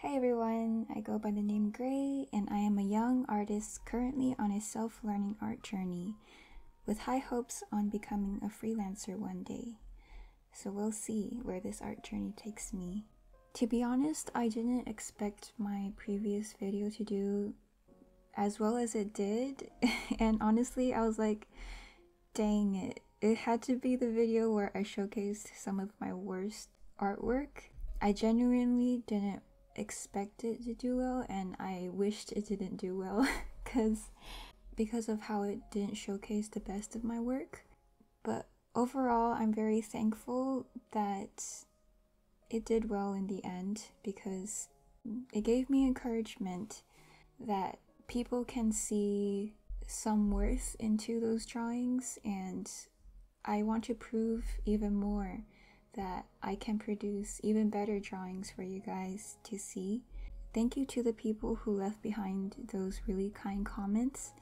Hey everyone, I go by the name Grey and I am a young artist currently on a self learning art journey with high hopes on becoming a freelancer one day. So we'll see where this art journey takes me. To be honest, I didn't expect my previous video to do as well as it did, and honestly, I was like, dang it. It had to be the video where I showcased some of my worst artwork. I genuinely didn't expect it to do well and I wished it didn't do well because because of how it didn't showcase the best of my work. But overall, I'm very thankful that it did well in the end because it gave me encouragement that people can see some worth into those drawings and I want to prove even more that I can produce even better drawings for you guys to see. Thank you to the people who left behind those really kind comments.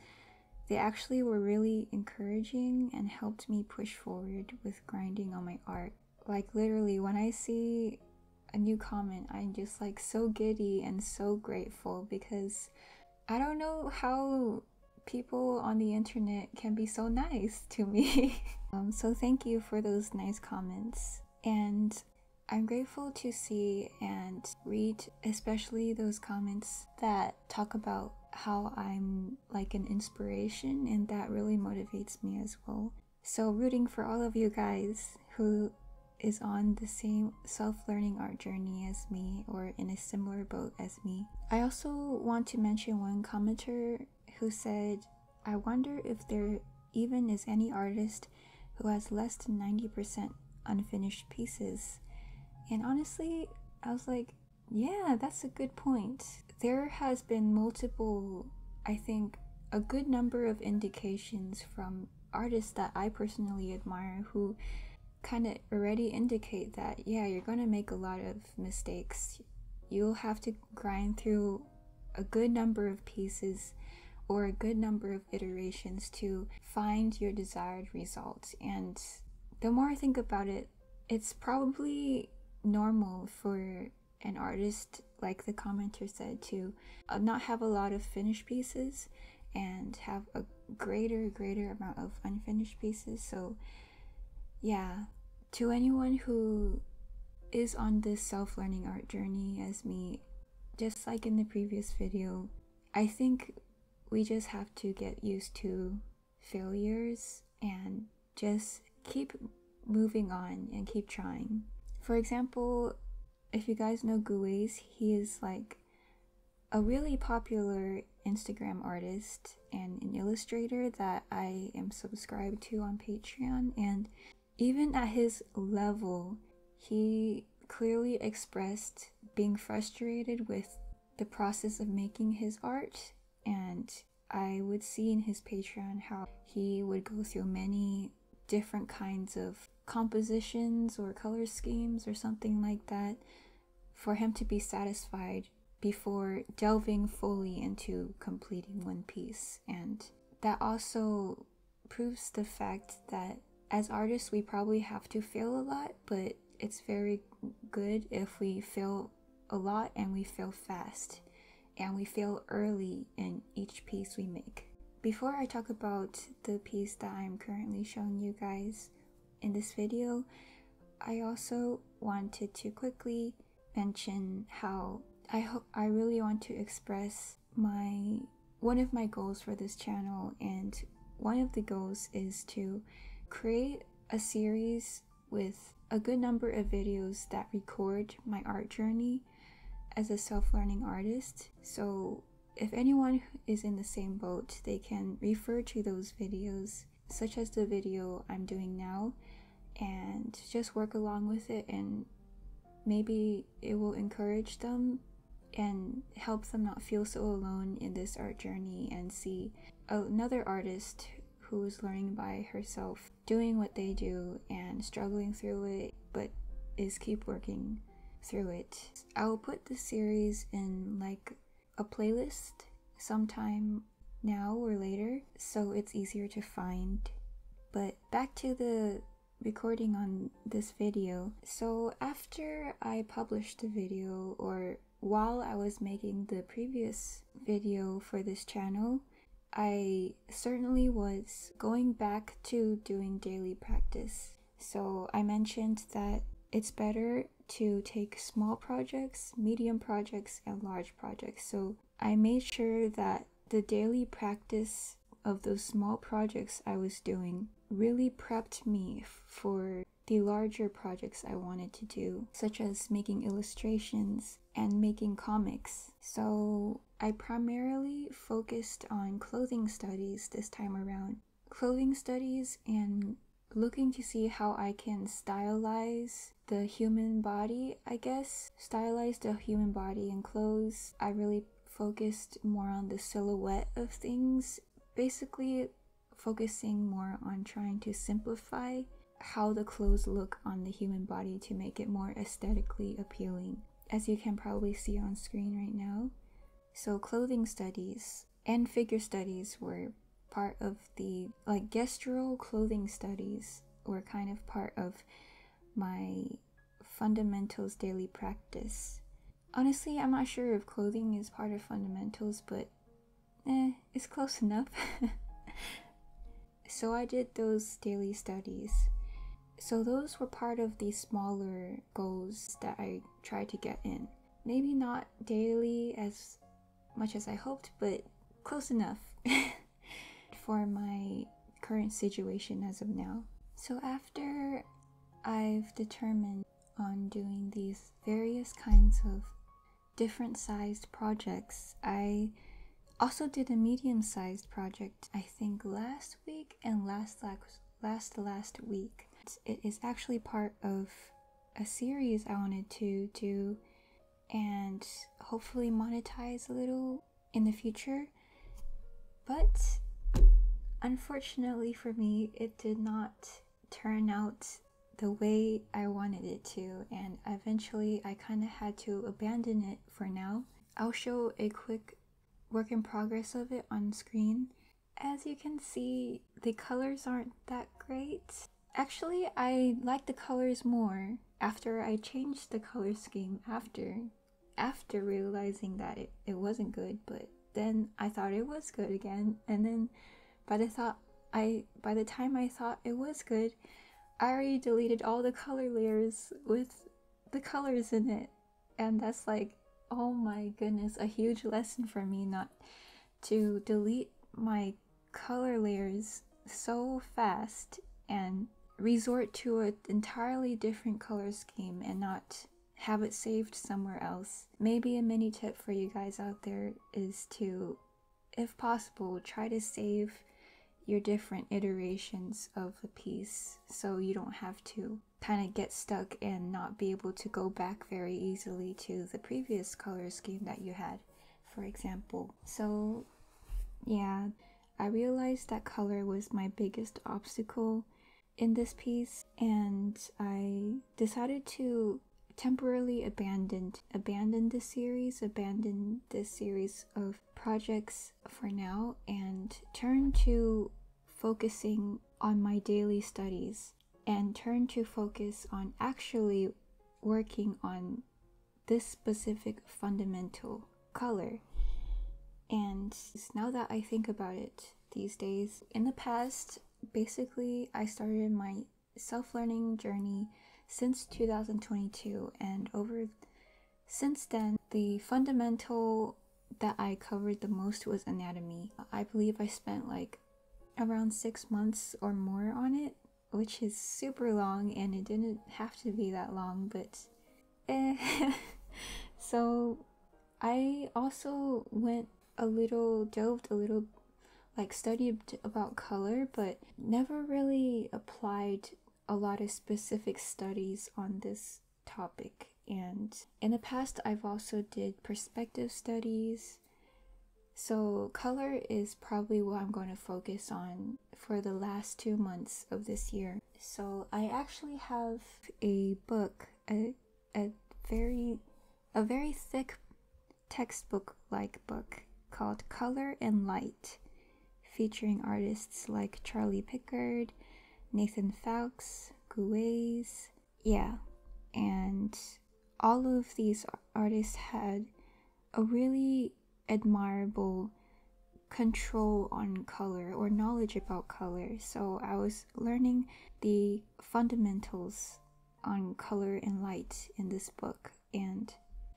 They actually were really encouraging and helped me push forward with grinding on my art. Like, literally, when I see a new comment, I'm just like so giddy and so grateful because I don't know how people on the internet can be so nice to me. um, so, thank you for those nice comments. And I'm grateful to see and read, especially those comments that talk about how I'm like an inspiration, and that really motivates me as well. So, rooting for all of you guys who is on the same self learning art journey as me or in a similar boat as me. I also want to mention one commenter who said, I wonder if there even is any artist who has less than 90% unfinished pieces. And honestly, I was like, yeah, that's a good point. There has been multiple, I think, a good number of indications from artists that I personally admire who kind of already indicate that, yeah, you're going to make a lot of mistakes. You'll have to grind through a good number of pieces or a good number of iterations to find your desired result. And the more I think about it, it's probably normal for an artist, like the commenter said, to uh, not have a lot of finished pieces and have a greater, greater amount of unfinished pieces. So, yeah, to anyone who is on this self learning art journey as me, just like in the previous video, I think we just have to get used to failures and just keep moving on and keep trying. For example, if you guys know Guweiz, he is like a really popular Instagram artist and an illustrator that I am subscribed to on Patreon. And even at his level, he clearly expressed being frustrated with the process of making his art. And I would see in his Patreon how he would go through many different kinds of compositions or color schemes or something like that for him to be satisfied before delving fully into completing one piece. And that also proves the fact that as artists, we probably have to fail a lot, but it's very good if we fail a lot and we fail fast and we fail early in each piece we make. Before I talk about the piece that I'm currently showing you guys, in this video, I also wanted to quickly mention how I hope I really want to express my one of my goals for this channel and one of the goals is to create a series with a good number of videos that record my art journey as a self-learning artist. So if anyone is in the same boat, they can refer to those videos such as the video I'm doing now and just work along with it and maybe it will encourage them and help them not feel so alone in this art journey and see another artist who's learning by herself doing what they do and struggling through it but is keep working through it. I will put the series in like a playlist sometime now or later so it's easier to find. But back to the recording on this video. So after I published the video or while I was making the previous video for this channel, I certainly was going back to doing daily practice. So I mentioned that it's better to take small projects, medium projects, and large projects. So I made sure that the daily practice of those small projects I was doing really prepped me for the larger projects I wanted to do, such as making illustrations and making comics. So I primarily focused on clothing studies this time around. Clothing studies and looking to see how I can stylize the human body, I guess. Stylize the human body and clothes. I really focused more on the silhouette of things. Basically, focusing more on trying to simplify how the clothes look on the human body to make it more aesthetically appealing, as you can probably see on screen right now. So, clothing studies and figure studies were part of the like gestural clothing studies were kind of part of my fundamentals daily practice. Honestly, I'm not sure if clothing is part of fundamentals, but eh, it's close enough. so I did those daily studies. So those were part of the smaller goals that I tried to get in. Maybe not daily as much as I hoped, but close enough. for my current situation as of now. So, after I've determined on doing these various kinds of different sized projects, I also did a medium sized project, I think last week and last last last last week. It is actually part of a series I wanted to do and hopefully monetize a little in the future. But Unfortunately for me, it did not turn out the way I wanted it to, and eventually I kind of had to abandon it for now. I'll show a quick work in progress of it on screen. As you can see, the colors aren't that great. Actually, I like the colors more after I changed the color scheme after after realizing that it, it wasn't good, but then I thought it was good again, and then by the thought I by the time I thought it was good, I already deleted all the color layers with the colors in it. And that's like, oh my goodness, a huge lesson for me not to delete my color layers so fast and resort to an entirely different color scheme and not have it saved somewhere else. Maybe a mini tip for you guys out there is to, if possible, try to save your different iterations of a piece so you don't have to kind of get stuck and not be able to go back very easily to the previous color scheme that you had, for example. So, yeah, I realized that color was my biggest obstacle in this piece and I decided to temporarily abandon abandon the series abandon this series of projects for now and turn to focusing on my daily studies and turn to focus on actually working on this specific fundamental color. And now that I think about it these days, in the past, basically, I started my self learning journey since 2022, and over since then, the fundamental that I covered the most was anatomy. I believe I spent like around six months or more on it, which is super long, and it didn't have to be that long, but eh. so I also went a little, delved a little, like studied about color, but never really applied a lot of specific studies on this topic and in the past i've also did perspective studies so color is probably what i'm going to focus on for the last two months of this year. So i actually have a book a, a very a very thick textbook like book called color and light featuring artists like charlie pickard nathan fowkes Guweiz yeah and all of these artists had a really admirable control on color or knowledge about color. So I was learning the fundamentals on color and light in this book. And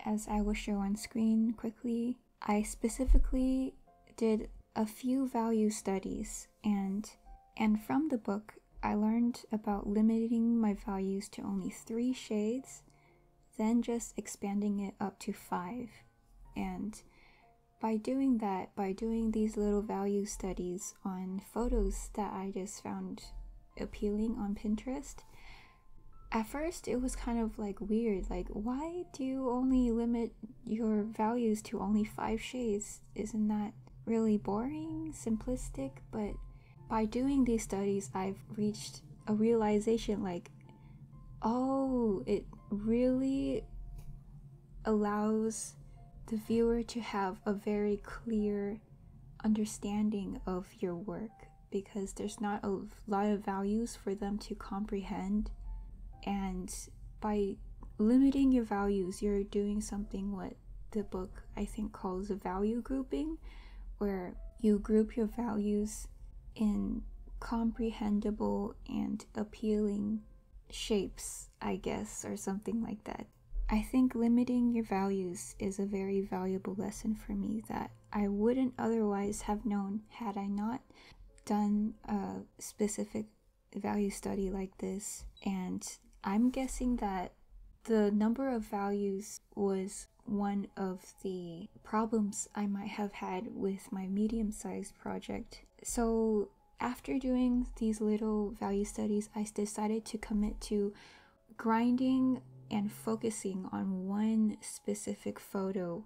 as I will show on screen quickly, I specifically did a few value studies and and from the book I learned about limiting my values to only 3 shades, then just expanding it up to 5. And by doing that, by doing these little value studies on photos that I just found appealing on Pinterest, at first it was kind of like weird. Like, why do you only limit your values to only five shades? Isn't that really boring, simplistic? But by doing these studies, I've reached a realization like, oh, it really allows the viewer to have a very clear understanding of your work because there's not a lot of values for them to comprehend. And by limiting your values, you're doing something what the book I think calls a value grouping, where you group your values in comprehensible and appealing shapes, I guess, or something like that. I think limiting your values is a very valuable lesson for me that I wouldn't otherwise have known had I not done a specific value study like this. And I'm guessing that the number of values was one of the problems I might have had with my medium sized project. So, after doing these little value studies, I decided to commit to grinding and focusing on one specific photo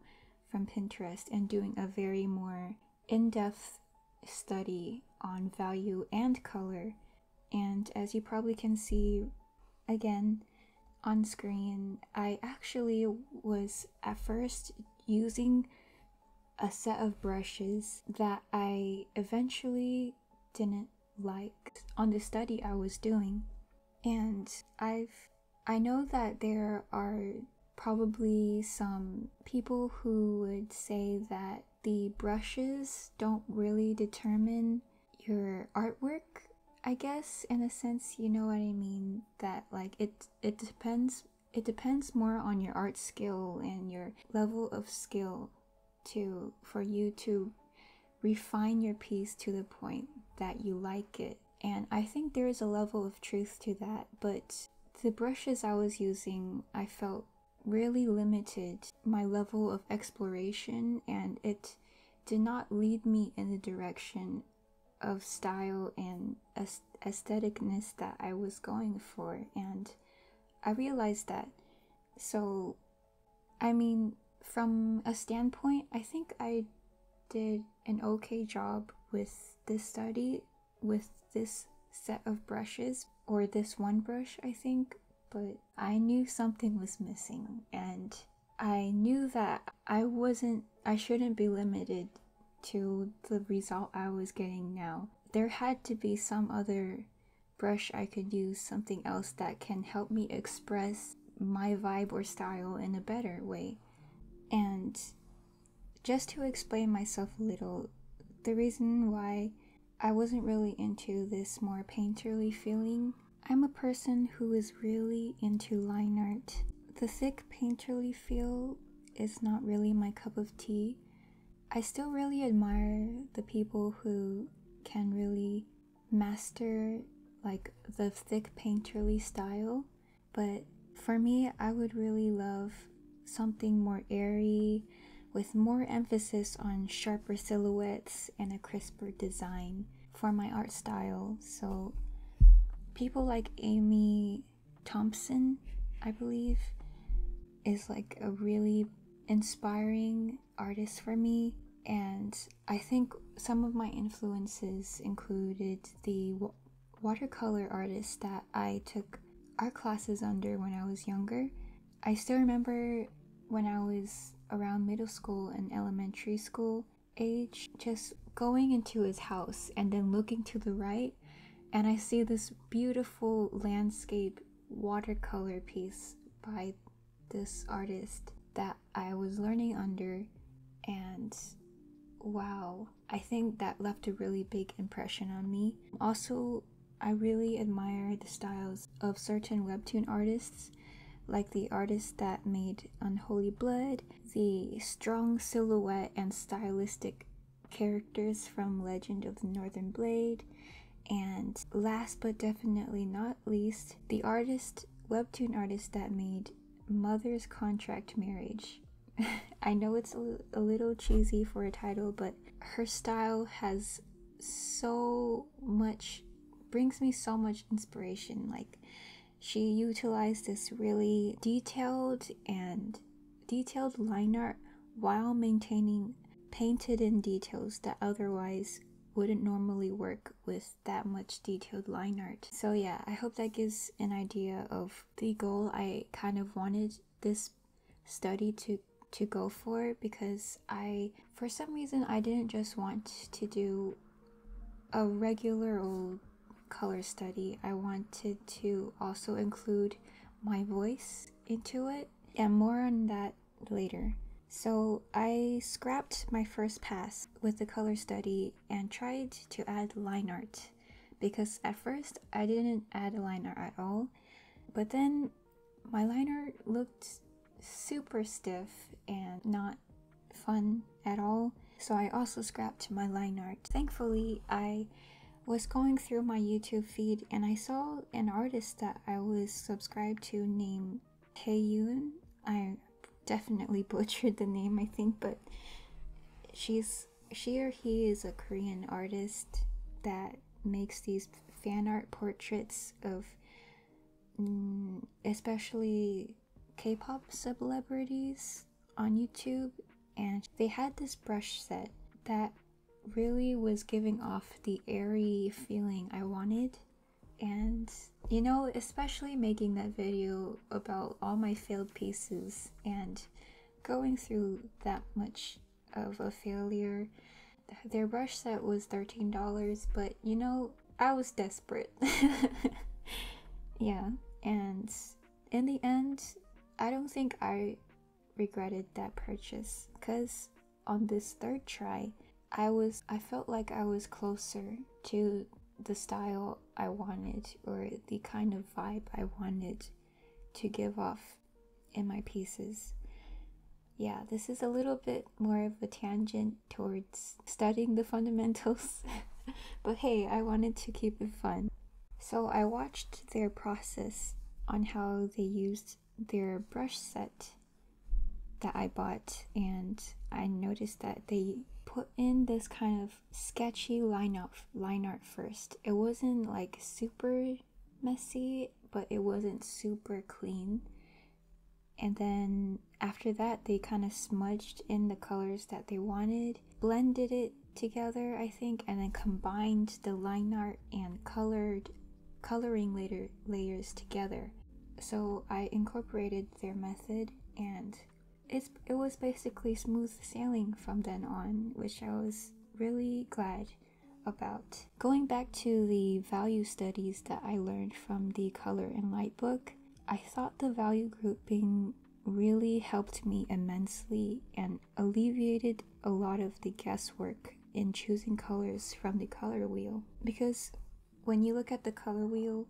from Pinterest and doing a very more in depth study on value and color. And as you probably can see again on screen, I actually was at first using a set of brushes that I eventually didn't like on the study I was doing. And I've I know that there are probably some people who would say that the brushes don't really determine your artwork. I guess in a sense, you know what I mean that like it it depends it depends more on your art skill and your level of skill to for you to refine your piece to the point that you like it. And I think there is a level of truth to that, but the brushes I was using, I felt really limited my level of exploration and it did not lead me in the direction of style and aestheticness that I was going for and I realized that. So I mean from a standpoint I think I did an okay job with this study with this set of brushes or this one brush, I think, but I knew something was missing and I knew that I wasn't, I shouldn't be limited to the result I was getting now. There had to be some other brush I could use, something else that can help me express my vibe or style in a better way. And just to explain myself a little, the reason why I wasn't really into this more painterly feeling. I'm a person who is really into line art. The thick painterly feel is not really my cup of tea. I still really admire the people who can really master like the thick painterly style, but for me, I would really love something more airy, with more emphasis on sharper silhouettes and a crisper design for my art style. So, people like Amy Thompson, I believe, is like a really inspiring artist for me. And I think some of my influences included the watercolor artists that I took art classes under when I was younger. I still remember when I was around middle school and elementary school age, just going into his house and then looking to the right, and I see this beautiful landscape watercolor piece by this artist that I was learning under, and wow, I think that left a really big impression on me. Also, I really admire the styles of certain webtoon artists, like the artist that made Unholy Blood, the strong silhouette and stylistic characters from Legend of the Northern Blade, and last but definitely not least, the artist, webtoon artist that made Mother's Contract Marriage. I know it's a, a little cheesy for a title, but her style has so much, brings me so much inspiration. Like, she utilized this really detailed and detailed line art while maintaining painted in details that otherwise wouldn't normally work with that much detailed line art. So yeah, I hope that gives an idea of the goal I kind of wanted this study to to go for because I for some reason I didn't just want to do a regular old color study. I wanted to also include my voice into it and more on that later. So I scrapped my first pass with the color study and tried to add line art because at first I didn't add line art at all, but then my line art looked super stiff and not fun at all. So I also scrapped my line art. Thankfully, I was going through my YouTube feed and I saw an artist that I was subscribed to named Taeyun. I definitely butchered the name, I think, but she's she or he is a Korean artist that makes these fan art portraits of mm, especially K-pop celebrities on YouTube and they had this brush set that really was giving off the airy feeling I wanted. And you know especially making that video about all my failed pieces and going through that much of a failure. Their brush set was $13 but you know i was desperate. Yeah and in the end i don't think i regretted that purchase because on this third try i was i felt like i was closer to the style I wanted or the kind of vibe I wanted to give off in my pieces. Yeah, this is a little bit more of a tangent towards studying the fundamentals, but hey, I wanted to keep it fun. So I watched their process on how they used their brush set that I bought, and I noticed that they put in this kind of sketchy line art, line art first. It wasn't like super messy, but it wasn't super clean. And then after that, they kind of smudged in the colors that they wanted, blended it together, I think, and then combined the line art and colored coloring later layers together. So I incorporated their method and it's it was basically smooth sailing from then on, which I was really glad about. Going back to the value studies that I learned from the Color and Light book, I thought the value grouping really helped me immensely and alleviated a lot of the guesswork in choosing colors from the color wheel. Because when you look at the color wheel,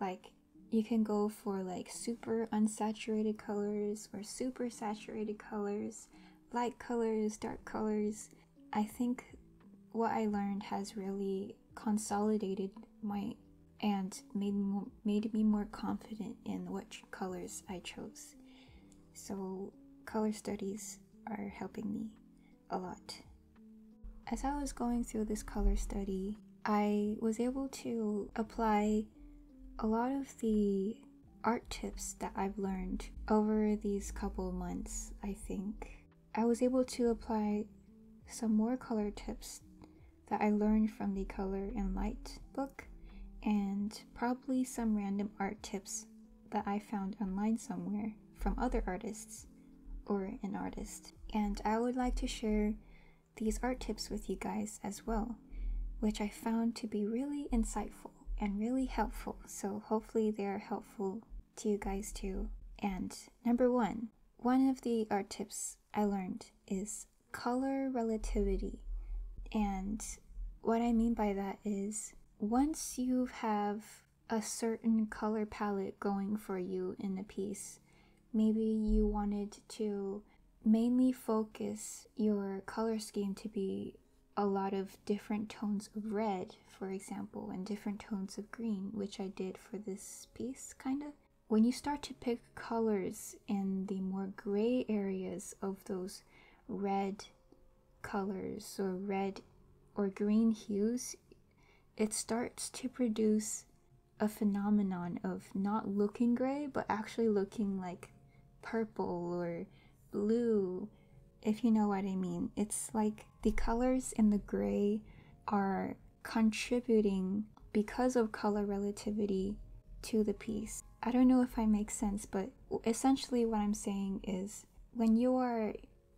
like you can go for like super unsaturated colors or super saturated colors, light colors, dark colors. I think what I learned has really consolidated my and made me, made me more confident in which colors I chose. So, color studies are helping me a lot. As I was going through this color study, I was able to apply a lot of the art tips that I've learned over these couple months, I think, I was able to apply some more color tips that I learned from the Color and Light book, and probably some random art tips that I found online somewhere from other artists or an artist. And I would like to share these art tips with you guys as well, which I found to be really insightful and really helpful. So hopefully they're helpful to you guys too. And number one, one of the art tips I learned is color relativity. And what I mean by that is once you have a certain color palette going for you in a piece, maybe you wanted to mainly focus your color scheme to be a lot of different tones of red, for example, and different tones of green, which I did for this piece, kind of. When you start to pick colors in the more gray areas of those red colors or red or green hues, it starts to produce a phenomenon of not looking gray, but actually looking like purple or blue, if you know what I mean. It's like the colors in the gray are contributing because of color relativity to the piece. I don't know if I make sense, but essentially what I'm saying is when you are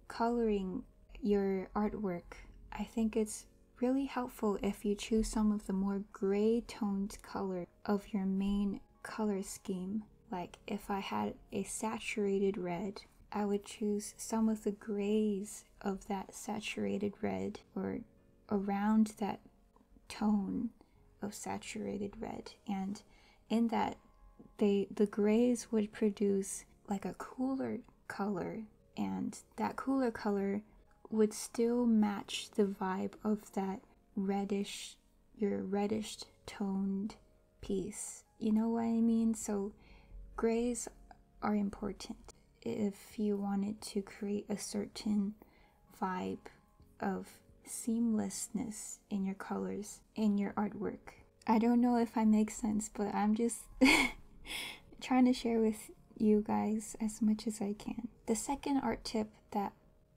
coloring your artwork, I think it's really helpful if you choose some of the more gray toned color of your main color scheme. Like if I had a saturated red, I would choose some of the grays of that saturated red or around that tone of saturated red. And in that, they the grays would produce like a cooler color, and that cooler color would still match the vibe of that reddish, your reddish toned piece. You know what I mean? So, grays are important if you wanted to create a certain vibe of seamlessness in your colors in your artwork. I don't know if I make sense, but I'm just trying to share with you guys as much as I can. The second art tip that,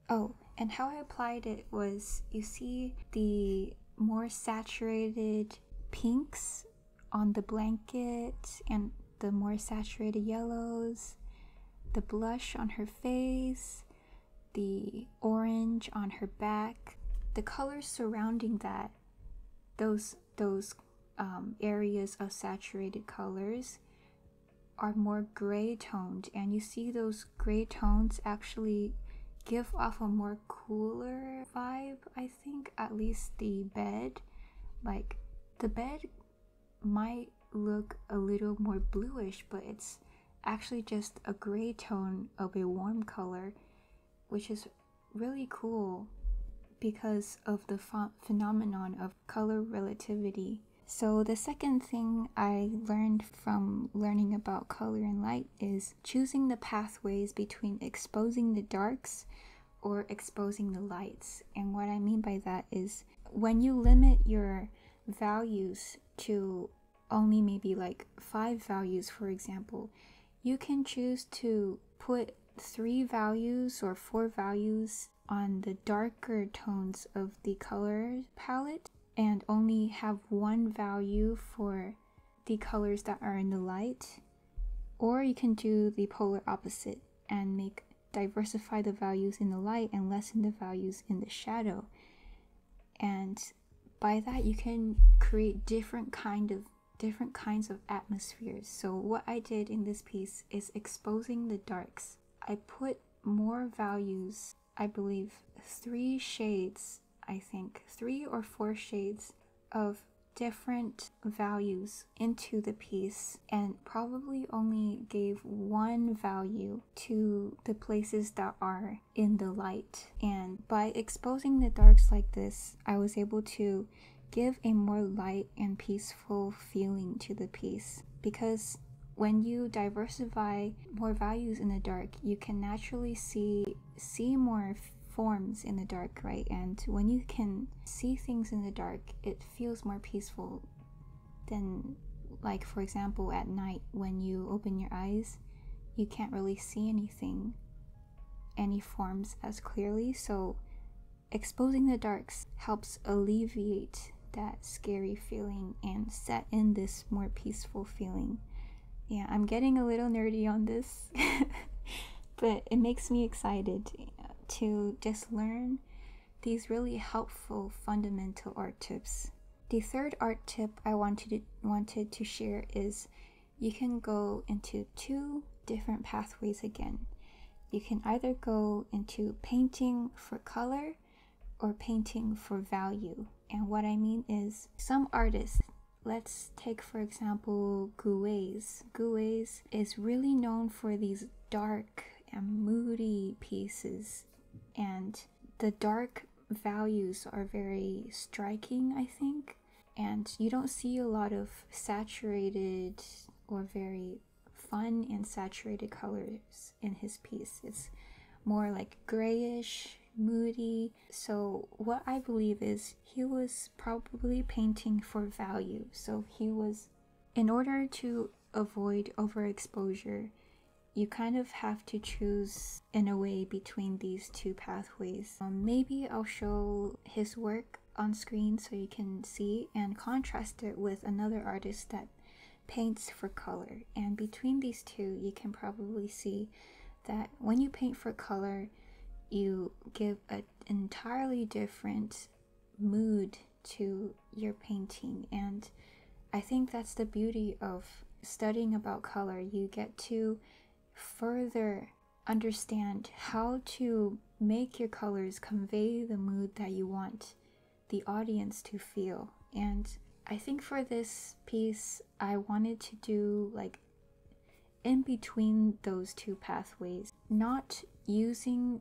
oh, and how I applied it was you see the more saturated pinks on the blanket and the more saturated yellows, the blush on her face, the orange on her back, the colors surrounding that, those those um, areas of saturated colors are more gray toned, and you see those gray tones actually give off a more cooler vibe, I think, at least the bed. Like, the bed might look a little more bluish, but it's actually just a gray tone of a warm color, which is really cool because of the ph- phenomenon of color relativity. So, the second thing I learned from learning about color and light is choosing the pathways between exposing the darks or exposing the lights. And what I mean by that is when you limit your values to only maybe like five values, for example, you can choose to put three values or four values on the darker tones of the color palette and only have one value for the colors that are in the light. Or you can do the polar opposite and make diversify the values in the light and lessen the values in the shadow. And by that you can create different kind of different kinds of atmospheres. So what I did in this piece is exposing the darks. I put more values, I believe 3 shades I think, three or four shades of different values into the piece and probably only gave one value to the places that are in the light. And by exposing the darks like this, I was able to give a more light and peaceful feeling to the piece because when you diversify more values in the dark, you can naturally see see more forms in the dark, right? And when you can see things in the dark, it feels more peaceful than, like, for example, at night when you open your eyes, you can't really see anything, any forms as clearly. So, exposing the darks helps alleviate that scary feeling and set in this more peaceful feeling. Yeah, I'm getting a little nerdy on this, but it makes me excited to just learn these really helpful fundamental art tips. The third art tip I wanted to, wanted to share is you can go into two different pathways again. You can either go into painting for color or painting for value. And what I mean is, some artists, let's take for example Guweiz. Guweiz is really known for these dark and moody pieces, and the dark values are very striking, I think. And you don't see a lot of saturated or very fun and saturated colors in his piece. It's more like grayish, moody. So, what I believe is he was probably painting for value. So, he was, in order to avoid overexposure, you kind of have to choose in a way between these two pathways. Um, maybe I'll show his work on screen so you can see and contrast it with another artist that paints for color. And between these two, you can probably see that when you paint for color, you give an entirely different mood to your painting. And I think that's the beauty of studying about color. You get to further understand how to make your colors convey the mood that you want the audience to feel. And I think for this piece, I wanted to do like in between those two pathways, not using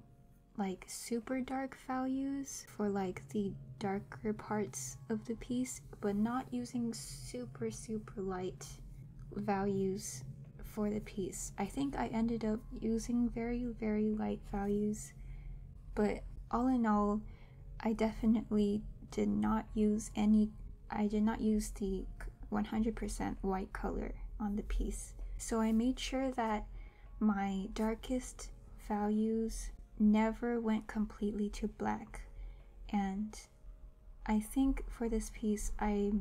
like super dark values for like the darker parts of the piece, but not using super, super light values for the piece. I think I ended up using very, very light values, but all in all, I definitely did not use any I did not use the 100% white color on the piece. So I made sure that my darkest values never went completely to black. And I think for this piece I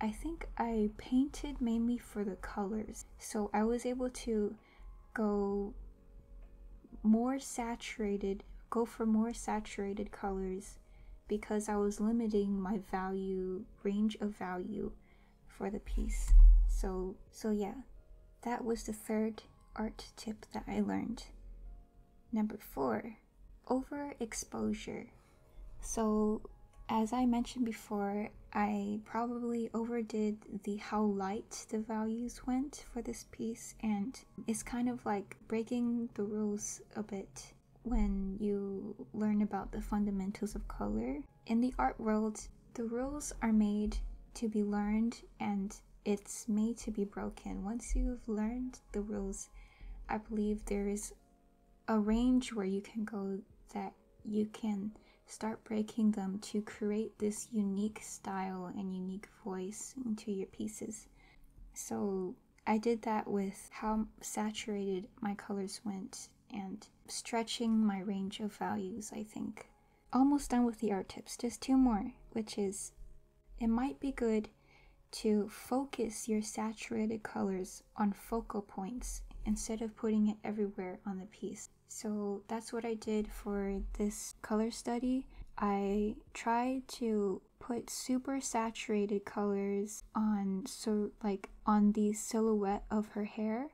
I think I painted mainly for the colors. So I was able to go more saturated, go for more saturated colors because I was limiting my value range of value for the piece. So so yeah, that was the third art tip that I learned. Number 4, overexposure. So as I mentioned before, I probably overdid the how light the values went for this piece and it's kind of like breaking the rules a bit when you learn about the fundamentals of color. In the art world, the rules are made to be learned and it's made to be broken. Once you've learned the rules, I believe there is a range where you can go that you can start breaking them to create this unique style and unique voice into your pieces. So I did that with how saturated my colors went and stretching my range of values, I think. Almost done with the art tips, just two more, which is it might be good to focus your saturated colors on focal points instead of putting it everywhere on the piece. So that's what I did for this color study. I tried to put super saturated colors on so like on the silhouette of her hair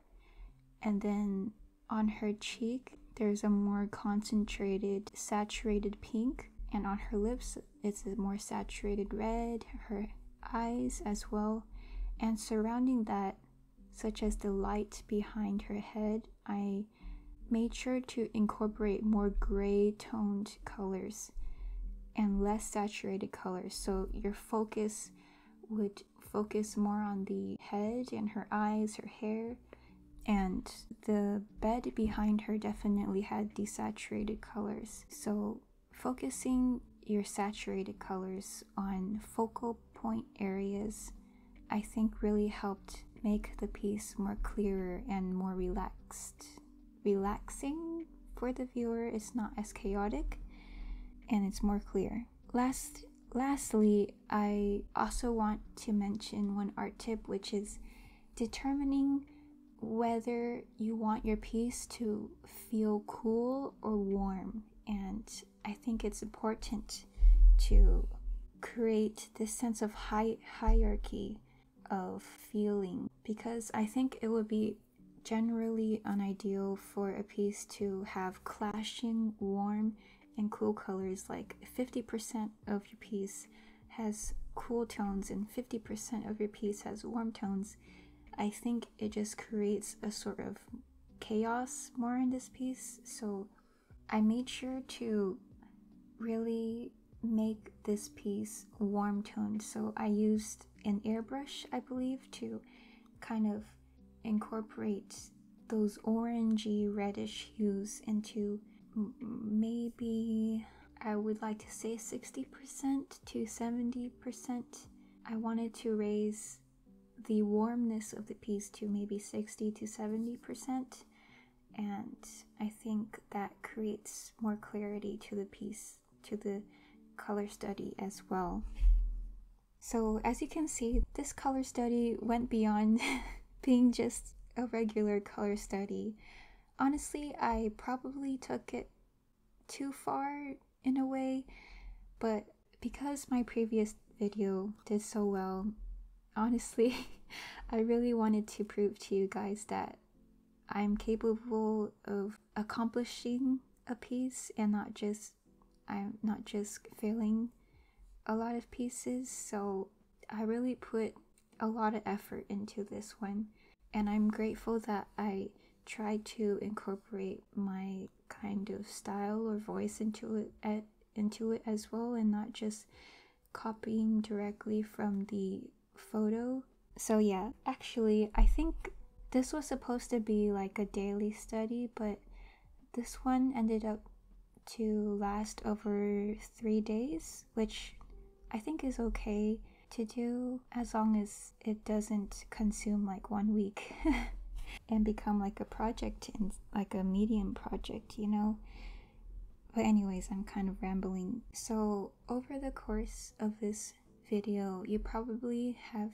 and then on her cheek, there's a more concentrated, saturated pink, and on her lips, it's a more saturated red, her eyes as well. And surrounding that, such as the light behind her head, I made sure to incorporate more gray toned colors and less saturated colors. So your focus would focus more on the head and her eyes, her hair, and the bed behind her definitely had desaturated colors. So, focusing your saturated colors on focal point areas, I think really helped make the piece more clearer and more relaxed. Relaxing for the viewer is not as chaotic and it's more clear. Last lastly, I also want to mention one art tip which is determining whether you want your piece to feel cool or warm. And I think it's important to create this sense of hi- hierarchy of feeling because I think it would be generally unideal for a piece to have clashing warm and cool colors like 50% of your piece has cool tones and 50% of your piece has warm tones. I think it just creates a sort of chaos more in this piece so i made sure to really make this piece warm toned. So i used an airbrush i believe to kind of incorporate those orangey reddish hues into maybe I would like to say 60% to 70%. I wanted to raise the warmness of the piece to maybe 60 to 70%, and I think that creates more clarity to the piece, to the color study as well. So, as you can see, this color study went beyond being just a regular color study. Honestly, I probably took it too far in a way, but because my previous video did so well, honestly, I really wanted to prove to you guys that I'm capable of accomplishing a piece and not just I'm not just failing a lot of pieces. So I really put a lot of effort into this one and I'm grateful that I tried to incorporate my kind of style or voice into it at, into it as well and not just copying directly from the photo. So yeah, actually I think this was supposed to be like a daily study, but this one ended up to last over 3 days, which I think is okay to do as long as it doesn't consume like one week and become like a project and like a medium project, you know. But, anyways, I'm kind of rambling. So, over the course of this video, you probably have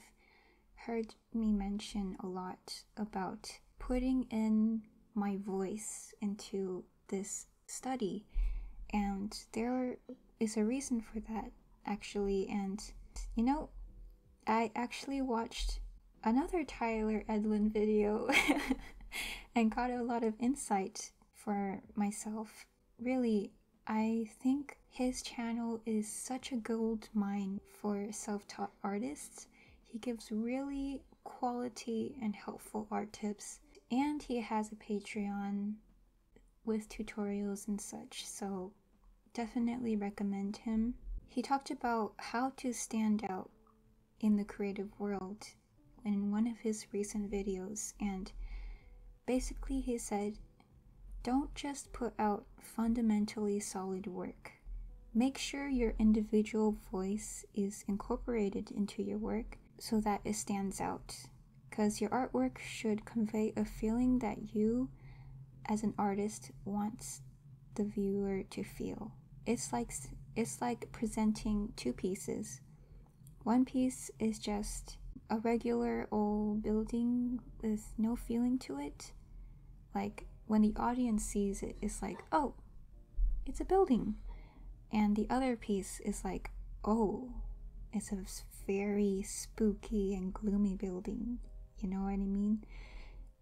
heard me mention a lot about putting in my voice into this study, and there is a reason for that actually. And you know, I actually watched another Tyler Edlin video and got a lot of insight for myself. Really, I think his channel is such a gold mine for self taught artists. He gives really quality and helpful art tips, and he has a Patreon with tutorials and such, so definitely recommend him. He talked about how to stand out in the creative world in one of his recent videos, and basically he said, Don't just put out fundamentally solid work. Make sure your individual voice is incorporated into your work so that it stands out. Because your artwork should convey a feeling that you, as an artist, wants the viewer to feel. It's like it's like presenting two pieces. One piece is just a regular old building with no feeling to it. Like when the audience sees it, it's like, oh, it's a building. And the other piece is like, oh, it's a very spooky and gloomy building. You know what I mean?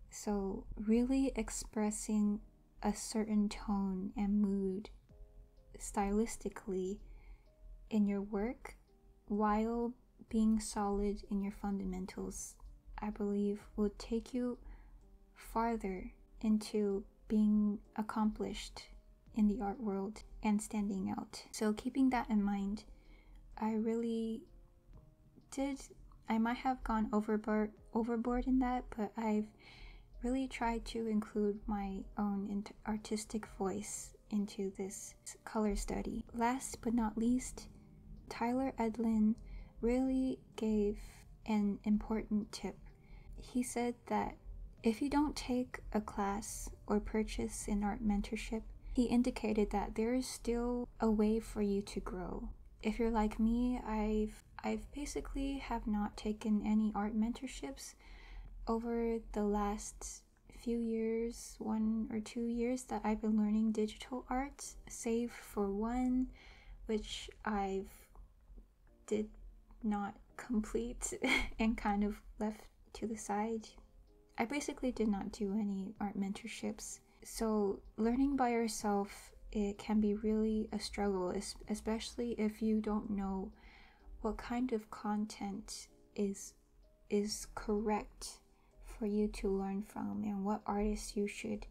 So, really expressing a certain tone and mood stylistically in your work while being solid in your fundamentals, I believe will take you farther into being accomplished in the art world and standing out. So, keeping that in mind, I really did. I might have gone overboard overboard in that, but I've really tried to include my own artistic voice into this color study. Last but not least, Tyler Edlin really gave an important tip. He said that if you don't take a class or purchase an art mentorship, he indicated that there is still a way for you to grow. If you're like me, I've I've basically have not taken any art mentorships over the last few years, one or two years that I've been learning digital art, save for one which I've did not complete and kind of left to the side I basically did not do any art mentorships. So, learning by yourself, it can be really a struggle, especially if you don't know what kind of content is is correct for you to learn from and what artists you should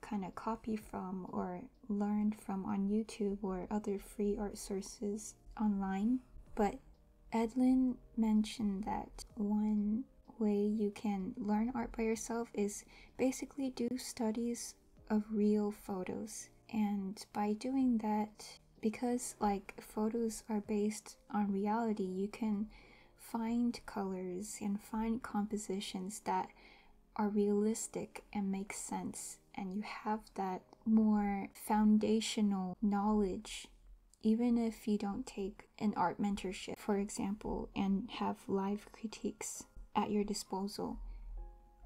kind of copy from or learn from on YouTube or other free art sources online. But Edlin mentioned that one way you can learn art by yourself is basically do studies of real photos. And by doing that, because like photos are based on reality, you can find colors and find compositions that are realistic and make sense and you have that more foundational knowledge even if you don't take an art mentorship for example and have live critiques at your disposal.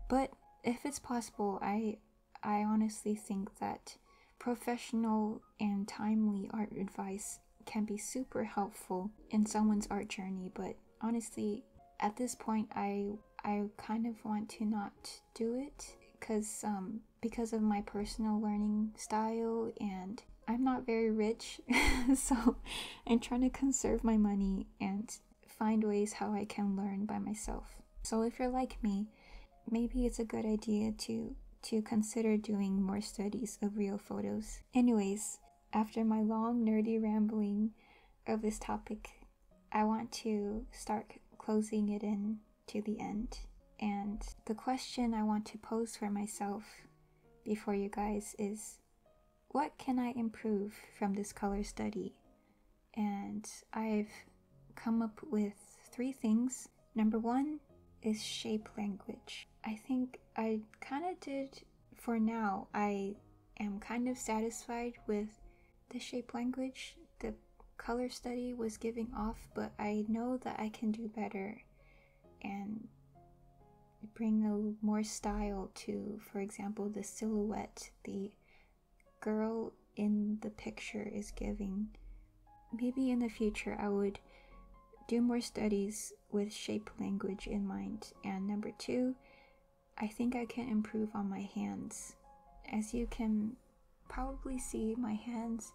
But if it's possible i i honestly think that professional and timely art advice can be super helpful in someone's art journey but honestly at this point i i kind of want to not do it because um because of my personal learning style and I'm not very rich, so I'm trying to conserve my money and find ways how I can learn by myself. So if you're like me, maybe it's a good idea to to consider doing more studies of real photos. Anyways, after my long nerdy rambling of this topic, I want to start closing it in to the end. And the question I want to pose for myself before you guys is what can I improve from this color study? And I've come up with three things. Number one is shape language. I think I kind of did, for now, I am kind of satisfied with the shape language the color study was giving off, but I know that I can do better and bring a more style to, for example, the silhouette the girl in the picture is giving. Maybe in the future I would do more studies with shape language in mind. And number two, I think I can improve on my hands. As you can probably see, my hands,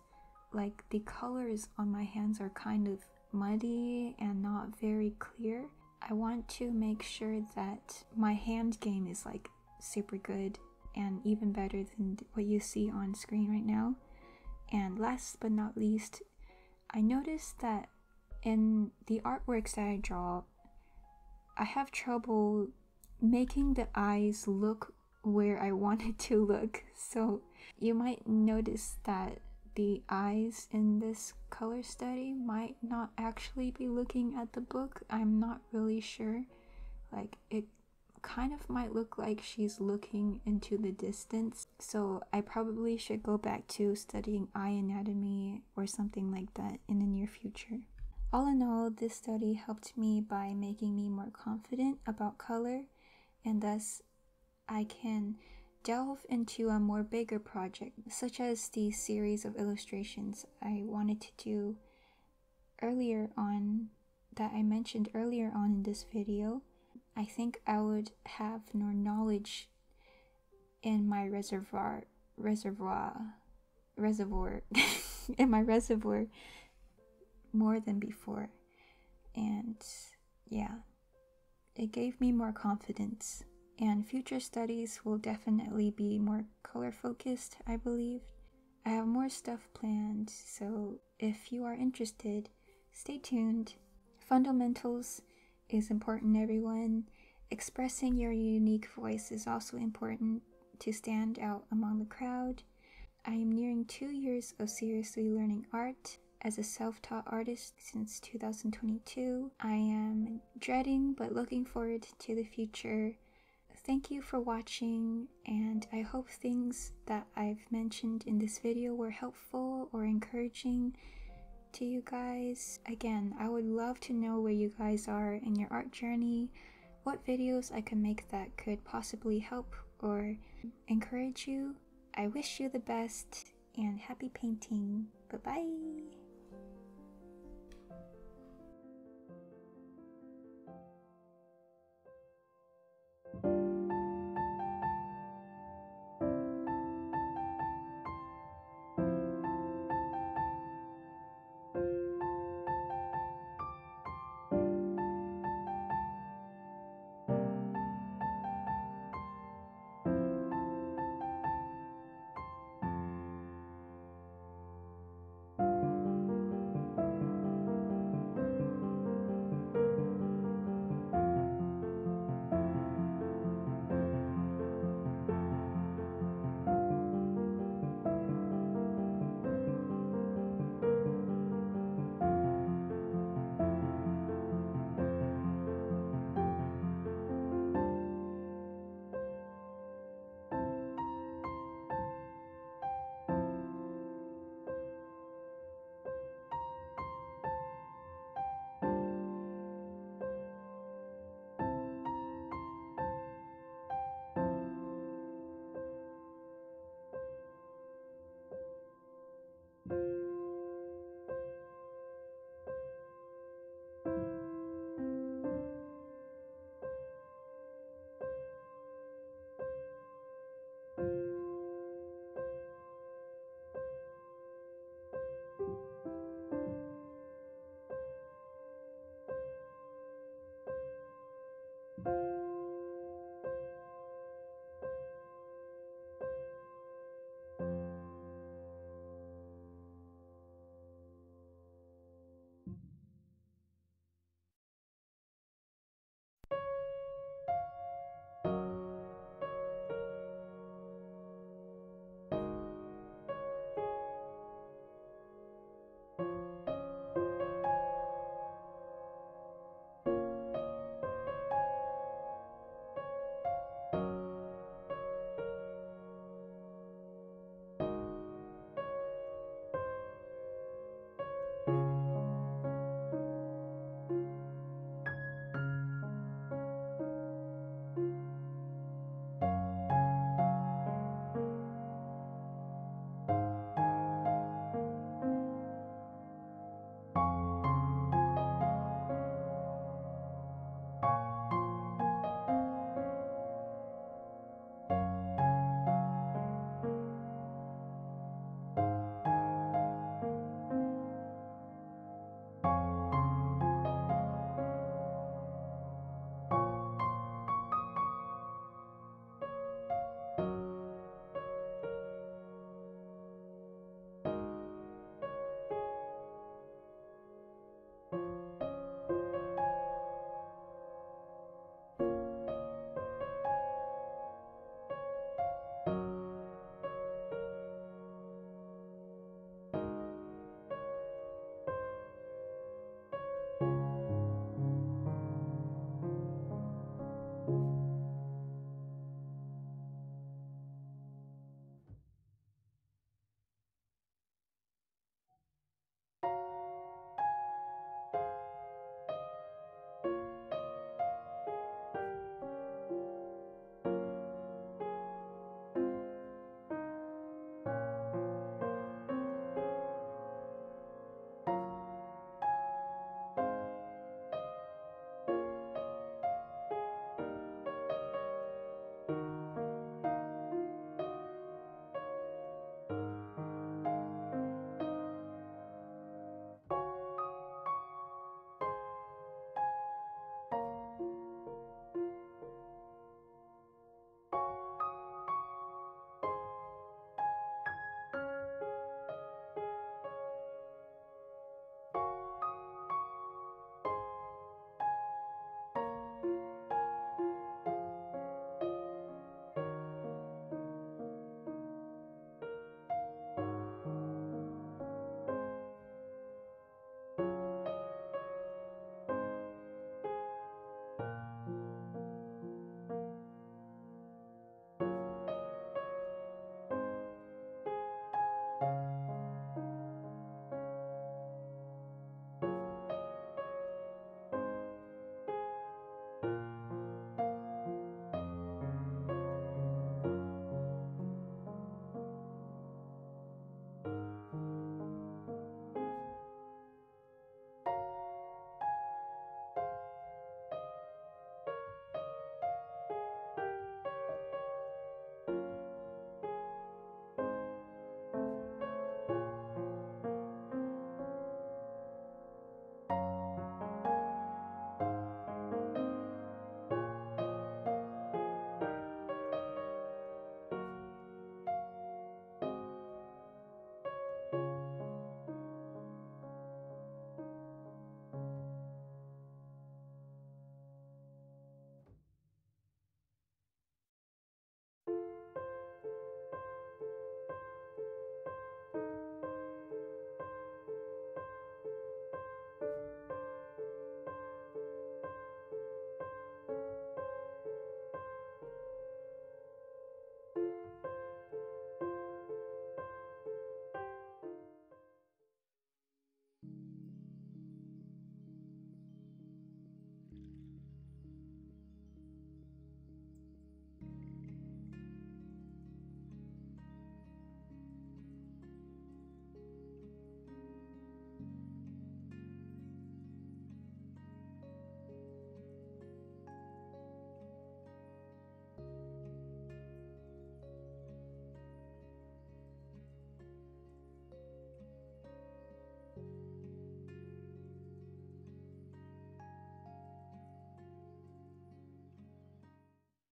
like the colors on my hands, are kind of muddy and not very clear. I want to make sure that my hand game is like super good and even better than what you see on screen right now. And last but not least, I noticed that in the artworks that I draw, I have trouble making the eyes look where I want it to look. So you might notice that the eyes in this color study might not actually be looking at the book. I'm not really sure. Like, it kind of might look like she's looking into the distance. So, I probably should go back to studying eye anatomy or something like that in the near future. All in all, this study helped me by making me more confident about color, and thus I can delve into a more bigger project, such as the series of illustrations I wanted to do earlier on that I mentioned earlier on in this video, I think I would have more knowledge in my reservoir reservoir reservoir in my reservoir more than before. And yeah, it gave me more confidence and future studies will definitely be more color focused, I believe. I have more stuff planned, so if you are interested, stay tuned. Fundamentals is important, everyone. Expressing your unique voice is also important to stand out among the crowd. I am nearing two years of seriously learning art as a self taught artist since 2022. I am dreading but looking forward to the future Thank you for watching, and I hope things that I've mentioned in this video were helpful or encouraging to you guys. Again, I would love to know where you guys are in your art journey, what videos I can make that could possibly help or encourage you. I wish you the best and happy painting. Bye bye. You